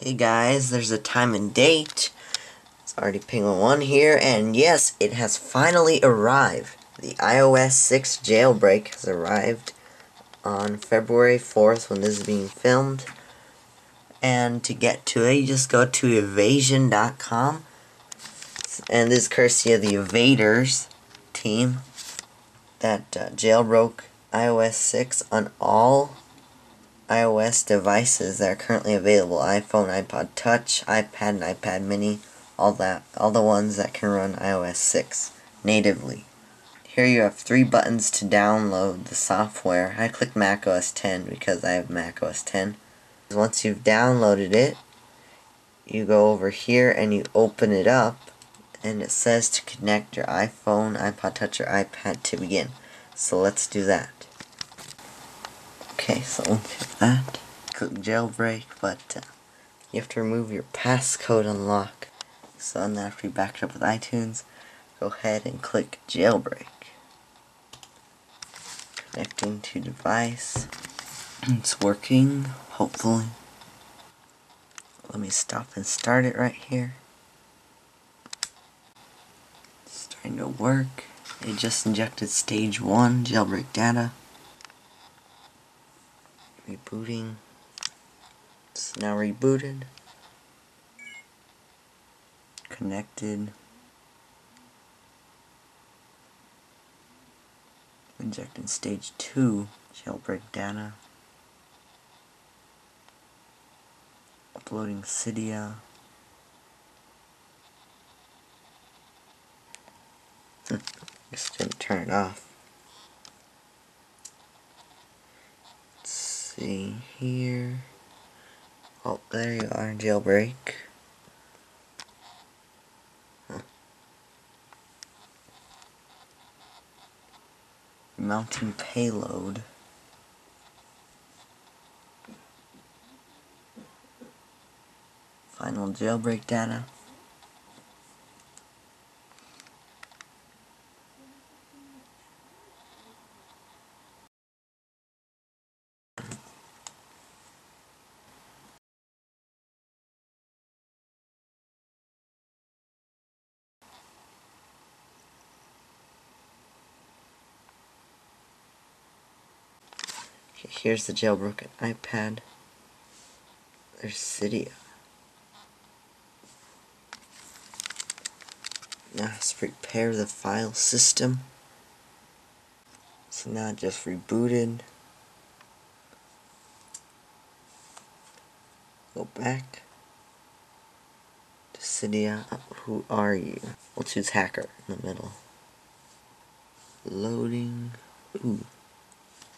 Hey guys, there's a time and date. It's Artie Penguin 1 here, and yes, it has finally arrived. The iOS 6 jailbreak has arrived on February 4th when this is being filmed. And to get to it, you just go to evasi0n.com. And this is courtesy of the evad3rs team that uh, jailbroke iOS 6 on all iOS devices that are currently available iPhone, iPod Touch, iPad, and iPad Mini, all that, all the ones that can run iOS 6 natively. Here you have three buttons to download the software. I clicked macOS 10 because I have macOS 10. Once you've downloaded it, you go over here and you open it up and it says to connect your iPhone, iPod Touch, or iPad to begin. So let's do that. Okay, so hit that. Click jailbreak, but uh, you have to remove your passcode unlock. So then after you backed up with iTunes, go ahead and click jailbreak. Connecting to device. It's working, hopefully. Let me stop and start it right here. It's starting to work. It just injected stage 1 jailbreak data rebooting. It's now rebooted. Connected. Injecting stage 2 jailbreak data. Uploading Cydia. Just didn't turn it off. See here. Oh, there you are, jailbreak. Mounting payload. Final jailbreak data. Here's the jailbroken iPad. There's Cydia. Now let's prepare the file system. So now just rebooted. Go back to Cydia. Who are you? We'll choose hacker in the middle. Loading. Ooh.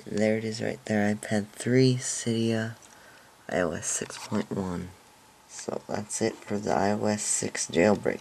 There it is right there, iPad 3, Cydia, iOS 6.1. So that's it for the iOS 6 jailbreak.